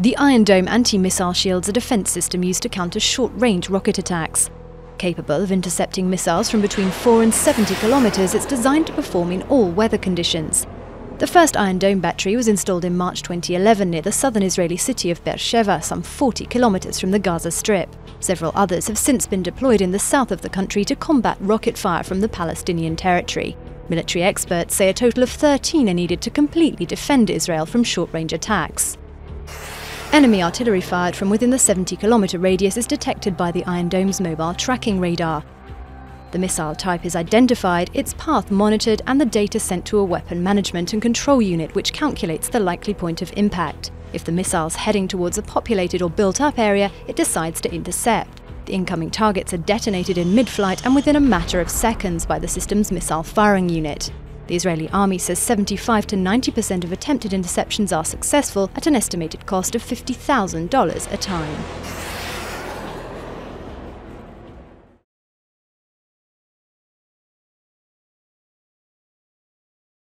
The Iron Dome anti-missile shields a defence system used to counter short-range rocket attacks. Capable of intercepting missiles from between 4 and 70 kilometres, it's designed to perform in all weather conditions. The first Iron Dome battery was installed in March 2011 near the southern Israeli city of Beersheva, some 40 kilometres from the Gaza Strip. Several others have since been deployed in the south of the country to combat rocket fire from the Palestinian territory. Military experts say a total of 13 are needed to completely defend Israel from short range attacks. Enemy artillery fired from within the 70 kilometre radius is detected by the Iron Dome's mobile tracking radar. The missile type is identified, its path monitored, and the data sent to a weapon management and control unit which calculates the likely point of impact. If the missile's heading towards a populated or built up area, it decides to intercept. The incoming targets are detonated in mid flight and within a matter of seconds by the system's missile firing unit. The Israeli army says 75 to 90% of attempted interceptions are successful at an estimated cost of $50,000 a time.